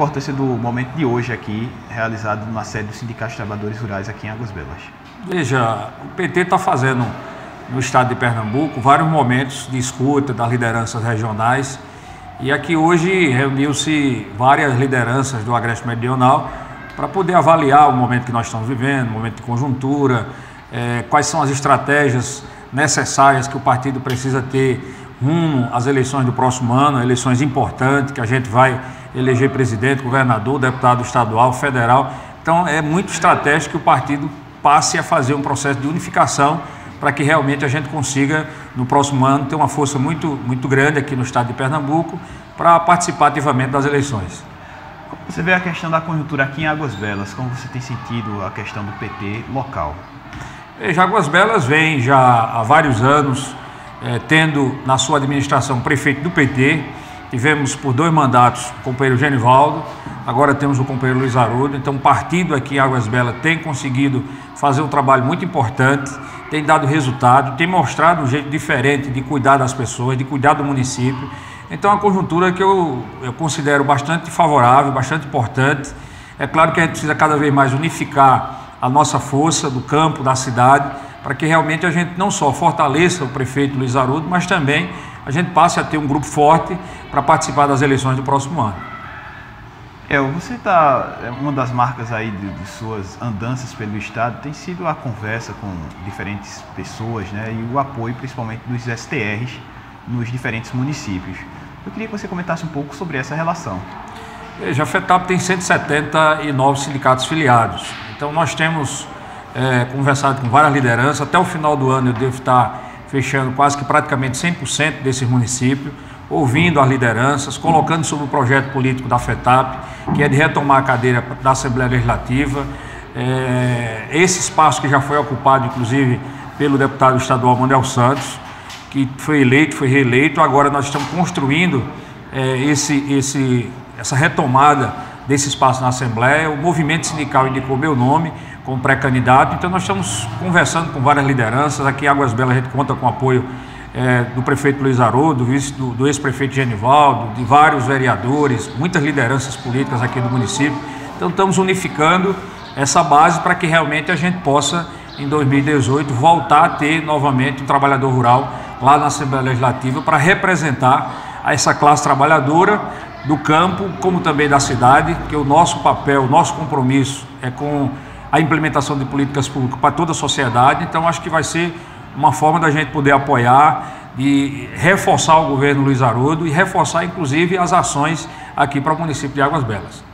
importância do momento de hoje aqui, realizado na sede do Sindicato de Trabalhadores Rurais aqui em Águas Belas? Veja, o PT está fazendo no estado de Pernambuco vários momentos de escuta das lideranças regionais e aqui hoje reuniu-se várias lideranças do Agreste Meridional para poder avaliar o momento que nós estamos vivendo, o momento de conjuntura, é, quais são as estratégias necessárias que o partido precisa ter rumo às eleições do próximo ano, eleições importantes que a gente vai eleger presidente, governador, deputado estadual, federal. Então é muito estratégico que o partido passe a fazer um processo de unificação para que realmente a gente consiga, no próximo ano, ter uma força muito, muito grande aqui no estado de Pernambuco para participar ativamente das eleições. Você vê a questão da conjuntura aqui em Águas Belas, como você tem sentido a questão do PT local? Veja, Águas Belas vem já há vários anos eh, tendo na sua administração prefeito do PT, Tivemos por dois mandatos o companheiro Genivaldo, agora temos o companheiro Luiz Arudo. Então, o partido aqui em Águas Belas tem conseguido fazer um trabalho muito importante, tem dado resultado, tem mostrado um jeito diferente de cuidar das pessoas, de cuidar do município. Então, é uma conjuntura que eu, eu considero bastante favorável, bastante importante. É claro que a gente precisa cada vez mais unificar a nossa força do campo, da cidade, para que realmente a gente não só fortaleça o prefeito Luiz Arudo, mas também a gente passe a ter um grupo forte para participar das eleições do próximo ano. É, você está. É, uma das marcas aí de, de, suas andanças pelo Estado tem sido a conversa com diferentes pessoas né, e o apoio principalmente dos STRs nos diferentes municípios. Eu queria que você comentasse um pouco sobre essa relação. Veja, a FETAP tem 179 sindicatos filiados. Então nós temos é, conversado com várias lideranças. Até o final do ano eu devo estar fechando quase que praticamente 100% desses municípios, ouvindo as lideranças, colocando sobre o projeto político da FETAP, que é de retomar a cadeira da Assembleia Legislativa. É, esse espaço que já foi ocupado, inclusive, pelo deputado estadual Manuel Santos, que foi eleito, foi reeleito, agora nós estamos construindo é, esse, esse, essa retomada desse espaço na Assembleia. O movimento sindical indicou meu nome como pré-candidato, então nós estamos conversando com várias lideranças. Aqui em Águas Belas a gente conta com o apoio é, do prefeito Luiz Haroldo, do, do, do ex-prefeito Genivaldo, de vários vereadores, muitas lideranças políticas aqui do município. Então estamos unificando essa base para que realmente a gente possa, em 2018, voltar a ter novamente um trabalhador rural lá na Assembleia Legislativa para representar essa classe trabalhadora do campo, como também da cidade, que o nosso papel, o nosso compromisso é com a implementação de políticas públicas para toda a sociedade. Então, acho que vai ser uma forma da gente poder apoiar e reforçar o governo Luiz Arudo e reforçar, inclusive, as ações aqui para o município de Águas Belas.